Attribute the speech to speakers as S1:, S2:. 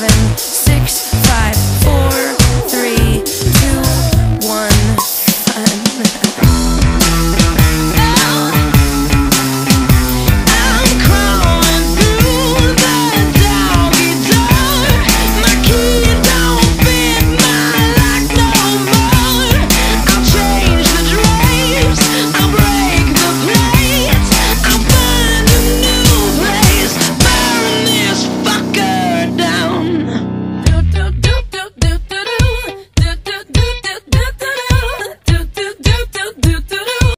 S1: heaven.